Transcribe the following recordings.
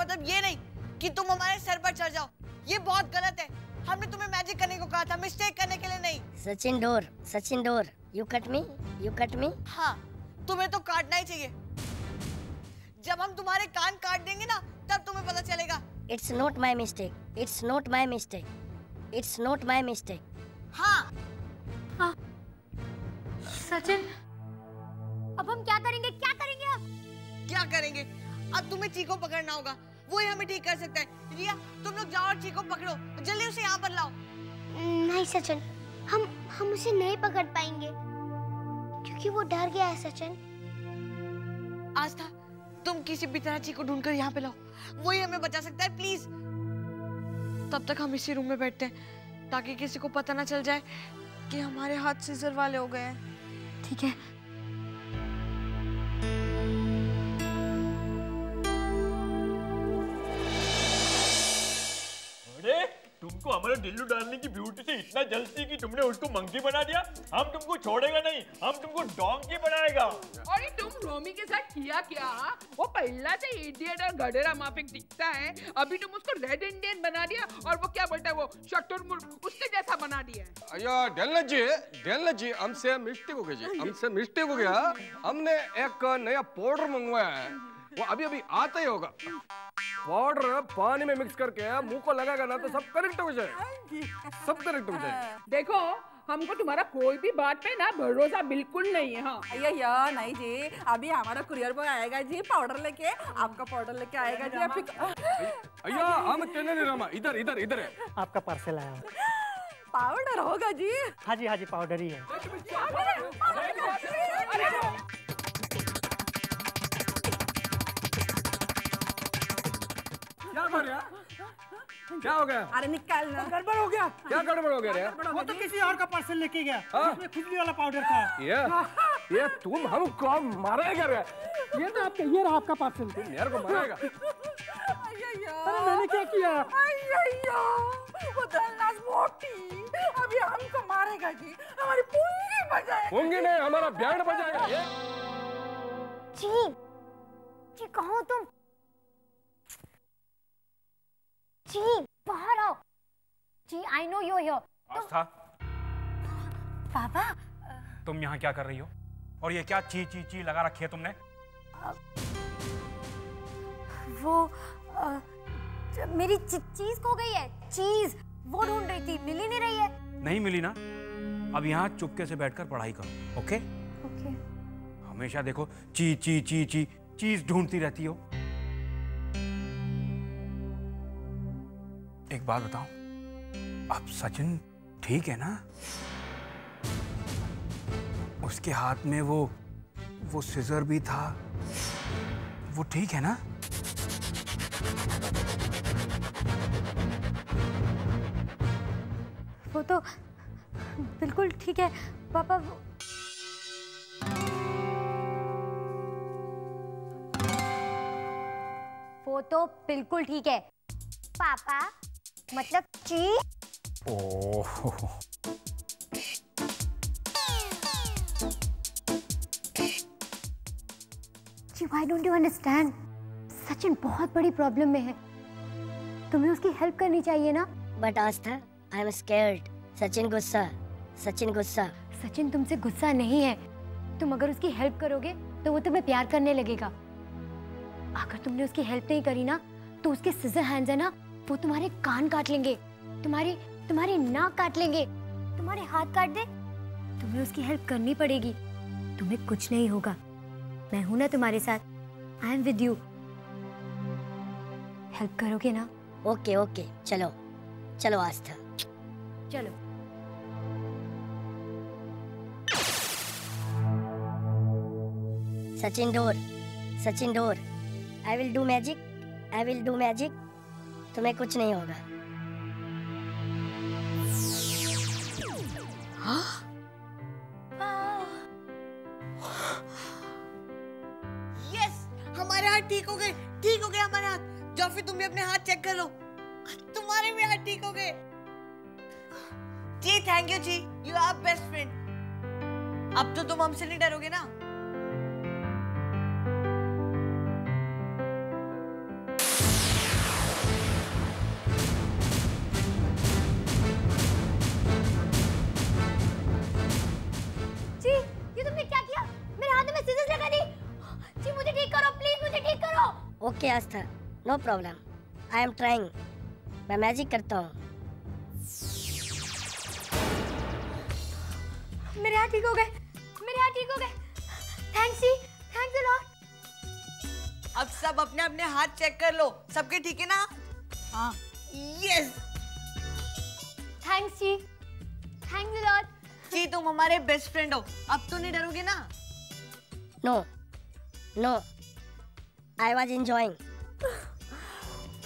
मतलब ये नहीं कि तुम हमारे सर पर चढ़ जाओ। ये बहुत गलत है। हमने तुम्हें मैजिक करने को कहा था मिस्टेक करने के लिए नहीं। Sachin door Sachin door you cut me you cut me हाँ तुम्हें तो काटना ही चाहिए। जब हम तुम्हारे कान काट देंगे ना तब तुम्हें पता चलेगा। It's not my mistake it's not my mistake it's not my mistake हाँ। सचिन अब हम क्या करेंगे? क्या करेंगे अब क्या करेंगे? अब तुम्हें चीको पकड़ना होगा। वो ही हमें ठीक कर सकता है। रिया तुम लोग जाओ और चीको पकड़ो। जल्दी उसे यहाँ पर लाओ। नहीं सचिन हम हम उसे नहीं पकड़ पाएँगे। क्योंकि वो डर गया है सचिन। आस्था तुम किसी भी तरह चीको ढूंढकर यहाँ पे लाओ। वो ही हमें बचा सकता है प्लीज़ तब तक हम इसी रूम में बैठते हैं ताकि किसी को पता ना चल जाए कि हमारे हाथ सीजर वाले हो गए हैं। ठीक है तुमको हमारे दिल्लू डालने की ब्यूटी से इतना जलती कि तुमने उसको मंकी बना दिया। हम तुमको छोड़ेगा नहीं हम तुमको डोंकी बनाएगा। और ये तुम रोमी के साथ किया क्या? वो पहला से इडियट और गडेरा माफिक दिखता है। अभी तुम उसको रेड इंडियन बना दिया और वो क्या बोलता है वो शटुरमुर्ग उसके जैसा बना दिया है। अయ్యో डेलना जी डेलना जी हमसे मिस्टेक हो गई जी हमसे मिस्टेक हो गया। हमने एक नया पाउडर मंगवाया है। वो अभी अभी आता ही होगा। पाउडर पानी में मिक्स करके मुँह को लगाएगा ना तो सब कनेक्ट हो जाए। सब कनेक्ट हो जाए। हाँ। देखो हमको तुम्हारा कोई भी बात पे ना भरोसा बिल्कुल नहीं है हाँ। या नहीं जी। अभी हमारा कुरियर बॉय आएगा जी पाउडर लेके। आपका पाउडर लेके आएगा जी आप अय्या हम चैनल रामा। इधर इधर इधर है। आपका पार्सल आया। पाउडर होगा जी। हाँ जी हाँ जी पाउडर ही है। क्या कर रहा क्या हो गया? अरे निकाल ना। गड़बड़ हो गया। क्या गड़बड़ हो गया रे? वो तो किसी और का पार्सल लेके गया। हाँ? उसमें खुजली वाला पाउडर था। ये ये तुम हमको मारेगा रे। ये तो आपका ये रहा आपका पार्सल तुम मेरे को मारेगा। अरे मैंने क्या किया? वो दल्लास मोटी। अभी हमको मारेगा जी। हमारी पूरी बजाएगा। होंगे नहीं हमारा बैंड बजाएगा। जी। जी कहाँ हो तुम। जी बाहर आओ जी I know you here Aastha. पापा तुम यहाँ क्या कर रही हो? और ये क्या ची ची ची लगा रखी है तुमने? वो अ, च- मेरी ची- चीज़ खो गई है। चीज़ वो ढूंढ रही थी। मिली नहीं रही है। नहीं मिली ना? अब यहाँ चुपके से बैठकर पढ़ाई करो ओके? ओके। हमेशा देखो ची ची ची ची चीज़ ढूंढती रहती हो। बात बताओ अब सचिन ठीक है ना? उसके हाथ में वो वो सिजर भी था। वो ठीक है ना? वो तो बिल्कुल ठीक है। पापा, वो वो तो बिल्कुल ठीक है। पापा? मतलब चीज़। ओह। जी why don't you understand Sachin बहुत बड़ी प्रॉब्लम में है। तुम्हें उसकी हेल्प करनी चाहिए ना? But Aastha I am scared Sachin गुस्सा सचिन गुस्सा। सचिन तुमसे गुस्सा नहीं है। तुम अगर उसकी हेल्प करोगे तो वो तुम्हें प्यार करने लगेगा। अगर तुमने उसकी हेल्प नहीं करी ना तो उसके सिजर हैंड्स है ना? वो तुम्हारे कान काट लेंगे। तुम्हारी तुम्हारी नाक काट लेंगे। तुम्हारे हाथ काट दे। तुम्हें उसकी हेल्प करनी पड़ेगी। तुम्हें कुछ नहीं होगा। मैं हूँ ना तुम्हारे साथ। I am with you help करोगे ना? ओके ओके चलो। चलो आस्था। चलो। Sachin door. Sachin door. I will do magic I will do magic तुम्हें कुछ नहीं होगा। यस हमारे हाथ ठीक हो गए, ठीक हो गए हमारे हाथ। जाओ फिर तुम भी अपने हाथ चेक कर लो। तुम्हारे भी हाथ ठीक हो गए। जी थैंक यू जी। यू आर बेस्ट फ्रेंड अब तो तुम हमसे नहीं डरोगे ना। Okay Aastha no problem I am trying मैं मैजिक करता हूँ. मेरे हाथ ठीक हो गए। मेरे हाथ ठीक हो गए। थैंक्स जी। थैंक्स अ लॉट अब सब अपने अपने हाथ चेक कर लो। सबके ठीक है ना? हाँ। यस थैंक्स जी। थैंक्स अ लॉट जी तुम हमारे बेस्ट फ्रेंड हो। अब तो नहीं डरोगे ना? No no I was enjoying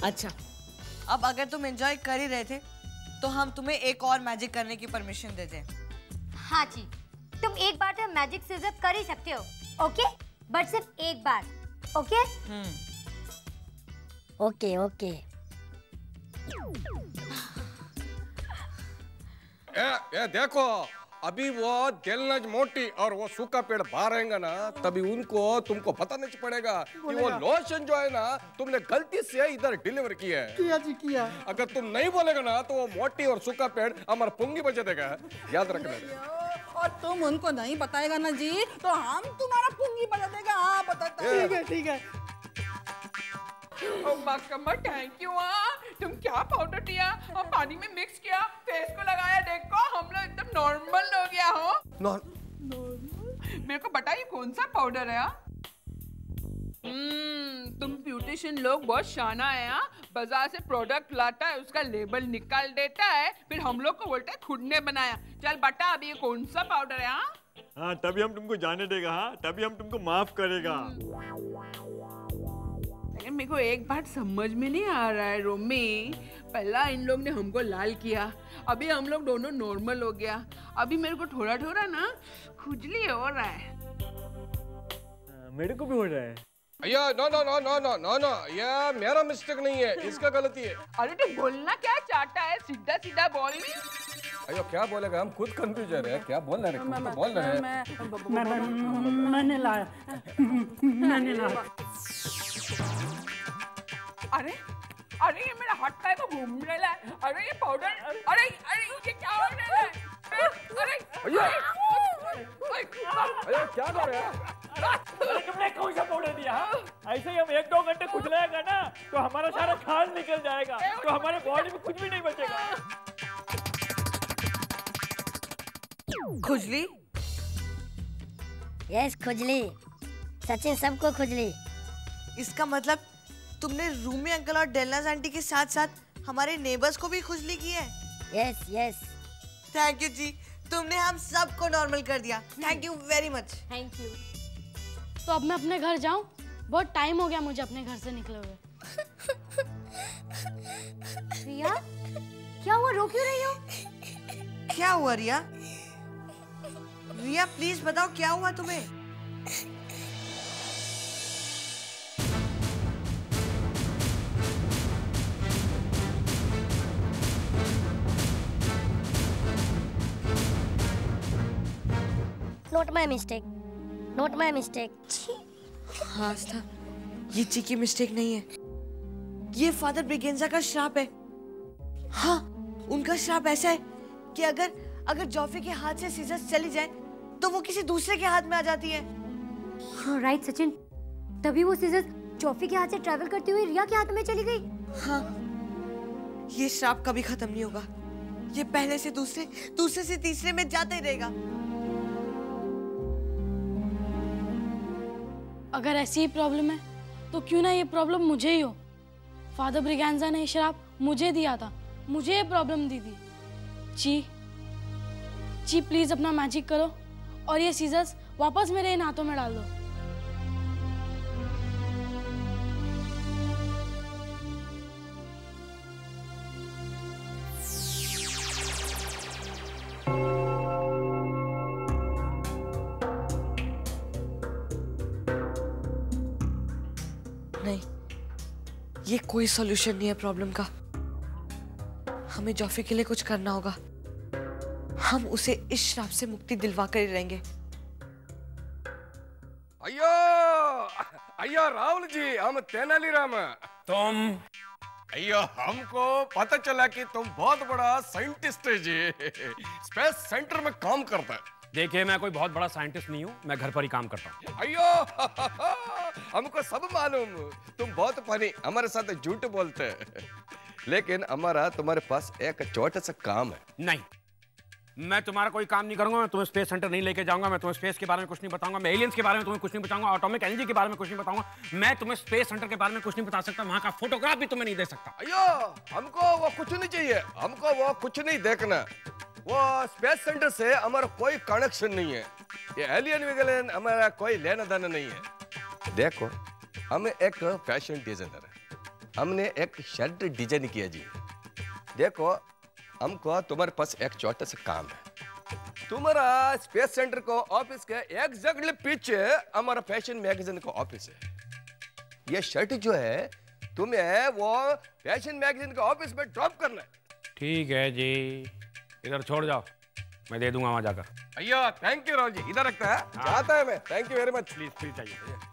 अच्छा अब अगर तुम एंजॉय कर ही रहे थे तो हम तुम्हें एक और मैजिक करने की परमिशन देते हैं हाँ जी तुम एक बार तो मैजिक सीजर कर ही सकते हो ओके बट सिर्फ़ एक बार ओके ओके ओके ए, ए देखो अभी वो दिलनज मोटी और वो सूखा पेड़ बाहर रहेंगे ना तभी उनको तुमको पता नहीं पड़ेगा कि वो लोशन जो है ना तुमने गलती से इधर डिलीवर किया है। किया जी किया। अगर तुम नहीं बोलेगा ना तो वो मोटी और सूखा पेड़ हमारा पुंगी बचा देगा। याद रखना और तुम उनको नहीं बताएगा ना जी तो हम तुम्हारा पुंगी बजा देगा हाँ बताता ठीक है। ठीक है ओ थैंक यू हाँ? तुम क्या पाउडर दिया और पानी में मिक्स किया? फेस को लगाया देखो हम लोग एकदम नॉर्मल हो गया हो। मेरे को बताइए कौन सा पाउडर है हाँ? हम्म तुम ब्यूटिशियन लोग बहुत शाना है हाँ? बाज़ार से प्रोडक्ट लाता है उसका लेबल निकाल देता है फिर हम लोग को बोलता है खुद ने बनाया। चल बटा अभी ये कौन सा पाउडर है हाँ? हाँ तभी हम तुमको जाने देगा हाँ? तभी हम तुमको माफ़ करेगा। लेकिन मेरे को एक बात समझ में नहीं आ रहा है रोमी। पहला इन लोग ने हमको लाल किया अभी हम लोग दोनों नॉर्मल हो गया। अभी मेरे को थोड़ा थोड़ा ना खुजली हो रहा है। मेरे को भी हो रहा है। अయ్యా no no no no no no no ये मेरा मिस्टेक नहीं है इसका गलती है। अरे तू बोलना क्या चाहता है? सीधा सीधा बोल। अयो क्या बोलेगा? हम खुद कंफ्यूजन है क्या बोल रहे हैं तो बोल रहे हैं। मैं, मैंने लाया। मैंने लाया। अरे ये मेरा हाथ काय को घूम रहा है। अरे ये पाउडर अरे अरे ये क्या हो रहा है? अरे भैया अरे क्या कर रहे हैं? अरे तुमने कौन सा पाउडर दिया हाँ? ऐसे ही हम एक दो घंटे खुजलाएगा ना तो हमारा सारा खाल निकल जाएगा तो हमारे बॉडी में कुछ भी नहीं बचेगा। खुजली? यस खुजली। सचिन सबको खुजली। इसका मतलब तुमने रूमी अंकल और डेलनाज आंटी के साथ साथ हमारे नेबर्स को भी खुजली की है। यस यस थैंक यू जी। तुमने हम सबको नॉर्मल कर दिया। Thank you very much thank you तो अब मैं अपने घर जाऊँ? बहुत टाइम हो गया मुझे अपने घर से निकले हुए। रिया क्या हुआ? रो क्यों रही हो? क्या हुआ रिया? रिया प्लीज़ बताओ क्या हुआ तुम्हें? My mistake not my mistake हाँ आस्था। ये ची की मिस्टेक नहीं है। ये फादर ब्रिगेंजा का श्राप है। हाँ उनका श्राप ऐसा है कि अगर अगर जॉफी के हाथ से सीजर्स चली जाए तो वो किसी दूसरे के हाथ में आ जाती है। हाँ राइट सचिन। तभी वो सीजर चॉफी के हाथ से ट्रैवल करती हुई रिया के हाथ में चली गई। हाँ ये श्राप कभी खत्म नहीं होगा। ये पहले से दूसरे दूसरे से तीसरे में जाता ही रहेगा। अगर ऐसी ही प्रॉब्लम है तो क्यों ना ये प्रॉब्लम मुझे ही हो? फादर ब्रिगेंजा ने शराब मुझे दिया था। मुझे ये प्रॉब्लम दी थी। जी। जी प्लीज़ अपना मैजिक करो और ये सीजर्स वापस मेरे इन हाथों में डाल दो। कोई सॉल्यूशन नहीं है प्रॉब्लम का। हमें जॉफी के लिए कुछ करना होगा। हम उसे इस श्राप से मुक्ति दिलवा कर ही रहेंगे। अयो अयो राहुल जी हम तेनालीराम तुम? अयो हमको पता चला कि तुम बहुत बड़ा साइंटिस्ट है जी। स्पेस सेंटर में काम करता है। देखिए मैं कोई बहुत बड़ा साइंटिस्ट नहीं हूँ मैं घर पर ही काम करता हूँ। अयो हमको सब मालूम। तुम बहुत फनी हमारे साथ झूठ बोलते हैं। लेकिन हमारा तुम्हारे पास एक छोटा सा काम है। नहीं मैं तुम्हारा कोई काम नहीं करूँगा मैं तुम्हें स्पेस सेंटर नहीं लेके जाऊँगा मैं तुम्हें स्पेस के बारे में कुछ नहीं बताऊँगा मैं एलियंस के बारे में तुम्हें कुछ नहीं बताऊँगा ऑटोमिक एनर्जी के बारे में कुछ नहीं बताऊँगा मैं तुम्हें स्पेस सेंटर के बारे में कुछ नहीं बता सकता वहाँ का फोटोग्राफ भी तुम्हें नहीं दे सकता। अयो हमको वो कुछ नहीं चाहिए हमको वो कुछ नहीं देखना। वो स्पेस सेंटर से हमारा कोई कनेक्शन नहीं है। ये एलियन विगलियन हमारा कोई लेना देना नहीं है। देखो, हम एक फ़ैशन डिज़ाइनर है। हमने एक शर्ट डिज़ाइन किया जी। देखो, हमको तुम्हारे पास एक छोटा सा काम है। तुम्हारा स्पेस सेंटर को ऑफ़िस के एग्जैक्टली पीछे हमारा फ़ैशन मैगजीन का ऑफ़िस है। ये शर्ट जो है, तुम्हें वो फ़ैशन मैगजीन के ऑफ़िस में ड्रॉप करना है। ठीक है जी। इधर छोड़ जाओ। मैं दे दूँगा वहाँ जाकर। अयो थैंक यू राहुल जी इधर रखता है। जाता है मैं। Thank you very much please please चाहिए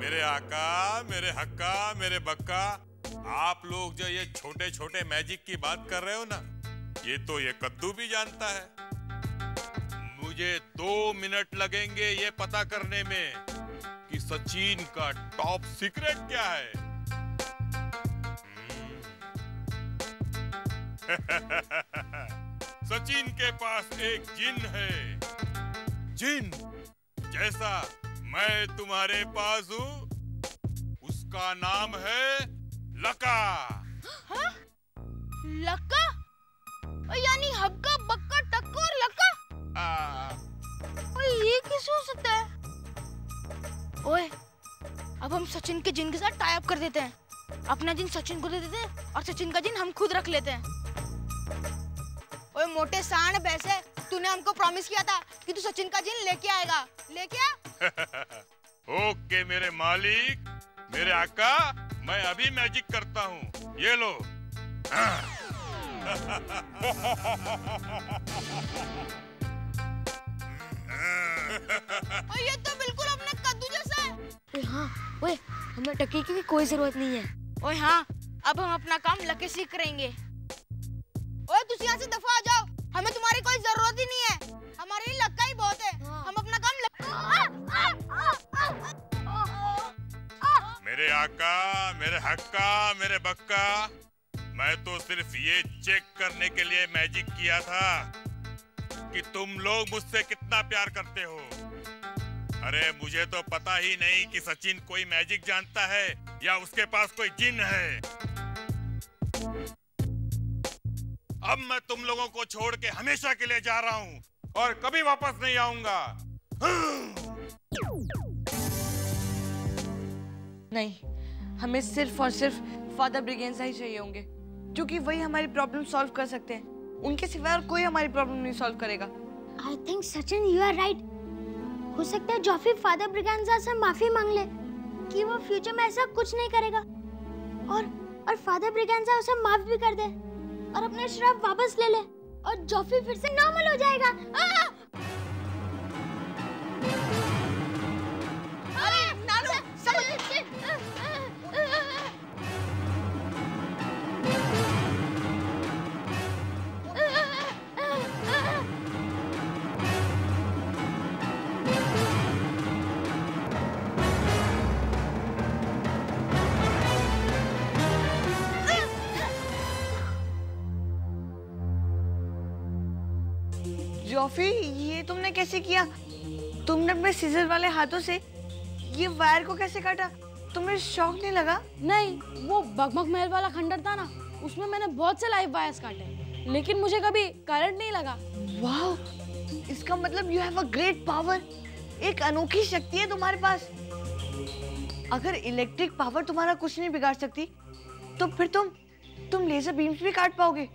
मेरे आका, मेरे हक्का, मेरे बक्का, आप लोग जो ये छोटे छोटे मैजिक की बात कर रहे हो ना, ये तो ये कद्दू भी जानता है। मुझे दो मिनट लगेंगे ये पता करने में कि सचिन का टॉप सीक्रेट क्या है। हम्म। सचिन के पास एक जिन है। जिन? जैसा मैं तुम्हारे पास हूँ उसका नाम है लका। हाँ? लक्का यानी हक्का बक्का टक्का और लक्का ओए ये कैसे हो सकता है? ओए अब हम सचिन के जिन के साथ टाई अप कर देते हैं। अपना जिन सचिन को दे देते हैं और सचिन का जिन हम खुद रख लेते हैं। ओए मोटे सांड बैसे तूने हमको प्रॉमिस किया था कि तू सचिन का जिन लेके आएगा। लेके आ। ओके मेरे मालिक मेरे आका मैं अभी मैजिक करता हूँ। ये लो। ओए ये तो बिल्कुल अपने कद्दू जैसा है। ओए हाँ ओए हमें टकी की कोई ज़रूरत नहीं है। ओए हाँ अब हम अपना काम लके सीख करेंगे। ओए तुम यहाँ से दफ़ा आ जाओ। हमें तुम्हारी ज़रूरत ही नहीं है। हमारे लिए लक्का ही बहुत है। हम अपना काम आ, मेरे आका मेरे हक्का मेरे बक्का मैं तो सिर्फ़ ये चेक करने के लिए मैजिक किया था कि तुम लोग मुझसे कितना प्यार करते हो। अरे मुझे तो पता ही नहीं कि सचिन कोई मैजिक जानता है या उसके पास कोई जिन है। अब मैं तुम लोगों को छोड़ के हमेशा के लिए जा रहा हूँ और कभी वापस नहीं आऊँगा। नहीं हमें सिर्फ़ और सिर्फ़ फादर ब्रिगेंसा ही चाहिए होंगे क्योंकि वही हमारी प्रॉब्लम सॉल्व कर सकते हैं। उनके सिवाय और कोई हमारी प्रॉब्लम नहीं सॉल्व करेगा। I think Sachin you are right हो सकता है जॉफी फादर ब्रिगेंजा से माफ़ी मांग ले कि वो फ्यूचर में ऐसा कुछ नहीं करेगा। और और फादर ब्रिगेंजा उसे माफ़ भी कर दे। और अपना शराब वापस ले ले और जॉफी फिर से नॉर्मल हो जाएगा आ! जॉफी ये तुमने कैसे किया? तुमने अपने सीजर वाले हाथों से ये वायर को कैसे काटा? तुम्हें शौक नहीं लगा? नहीं वो बगमग महल वाला खंडर था ना उसमें मैंने बहुत से लाइव वायर्स काटे लेकिन मुझे कभी करंट नहीं लगा। वाह इसका मतलब you have a great power एक अनोखी शक्ति है तुम्हारे पास। अगर इलेक्ट्रिक पावर तुम्हारा कुछ नहीं बिगाड़ सकती तो फिर तुम तुम लेजर बीम्स भी काट पाओगे।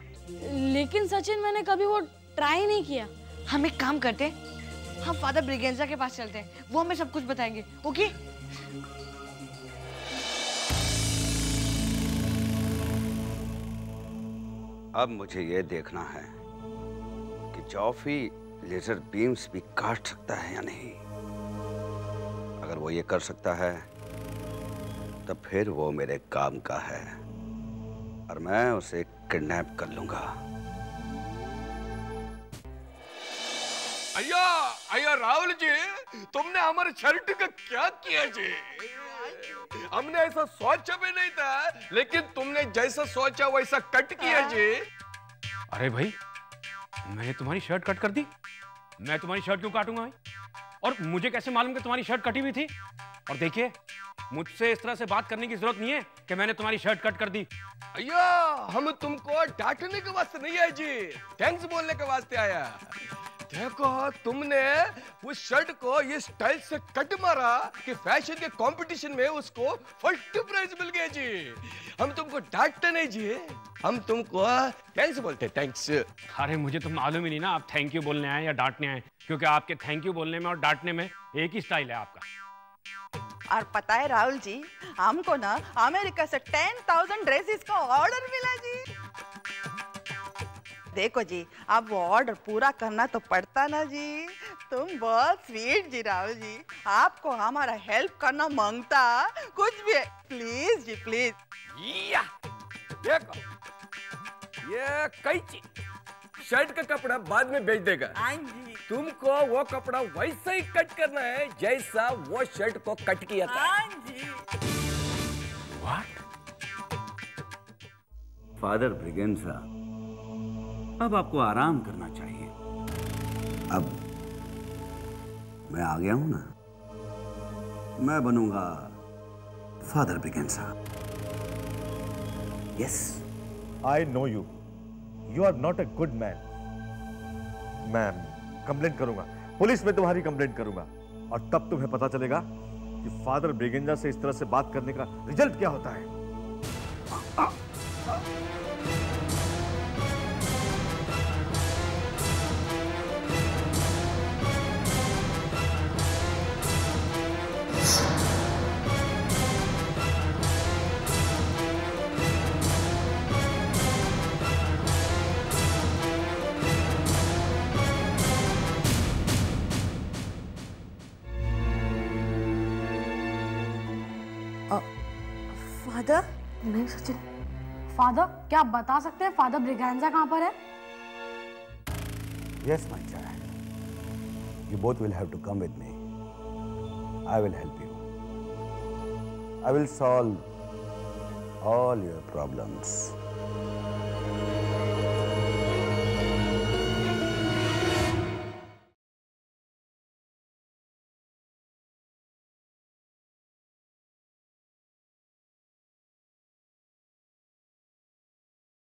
लेकिन सचिन मैंने कभी वो ट्राई नहीं किया। हम एक काम करते हैं। हम फादर ब्रिगेंजा के पास चलते हैं। वो हमें सब कुछ बताएँगे, ओके? अब मुझे ये देखना है कि जॉफी लेजर बीम्स भी काट सकता है या नहीं। अगर वो ये कर सकता है तो फिर वो मेरे काम का है। और मैं उसे किडनैप कर लूँगा। अय्या अय्या राहुल जी तुमने हमारे शर्ट का क्या किया जी हमने ऐसा सोचा भी नहीं था लेकिन तुमने जैसा सोचा वैसा कट किया जी अरे भाई मैंने तुम्हारी शर्ट कट कर दी। मैं तुम्हारी शर्ट क्यों काटूँगा भाई? और मुझे कैसे मालूम कि तुम्हारी शर्ट कटी हुई थी? और देखिए मुझसे इस तरह से बात करने की ज़रूरत नहीं है कि मैंने तुम्हारी शर्ट कट कर दी। अय्या हम तुमको डांटने के वास्ते नहीं आए जी। थैंक्स बोलने के वास्ते आया। देखो तुमने उस शर्ट को ये स्टाइल से कट मारा कि फ़ैशन के कंपटीशन में उसको फ़र्स्ट प्राइज मिल गया जी। हम तुमको डांटते नहीं जी। हम तुमको थैंक्स बोलते थैंक्स अरे मुझे तो मालूम ही नहीं ना आप थैंक यू बोलने आए या डांटने आए क्योंकि आपके थैंक यू बोलने में और डांटने में एक ही स्टाइल है आपका। और पता है राहुल जी हमको ना अमेरिका से टेन थाउज़ेंड ड्रेसेस का ऑर्डर मिला जी। देखो जी अब वो ऑर्डर पूरा करना तो पड़ता ना जी। तुम बहुत स्वीट जी राहुल जी। आपको हमारा हेल्प करना माँगता। कुछ भी प्लीज़ जी प्लीज़ या देखो ये कैची शर्ट का कपड़ा बाद में बेच देगा। हाँ तुमको वो कपड़ा वैसा ही कट करना है जैसा वो शर्ट को कट किया था। हाँ जी। फादर ब्रिगेंसा अब आपको आराम करना चाहिए। अब मैं आ गया हूँ ना। मैं बनूँगा father Braganza yes I know you you are not a good man मैं कंप्लेंट करूँगा। पुलिस में तुम्हारी कंप्लेंट करूँगा। और तब तुम्हें पता चलेगा कि फादर बेगेंजा से इस तरह से बात करने का रिज़ल्ट क्या होता है। Gates. Uh, नहीं सचिन। फादर क्या आप बता सकते हैं फादर ब्रिगेंजा कहाँ पर है? Yes my child you both will have to come with me I will help you. I will solve all your problems.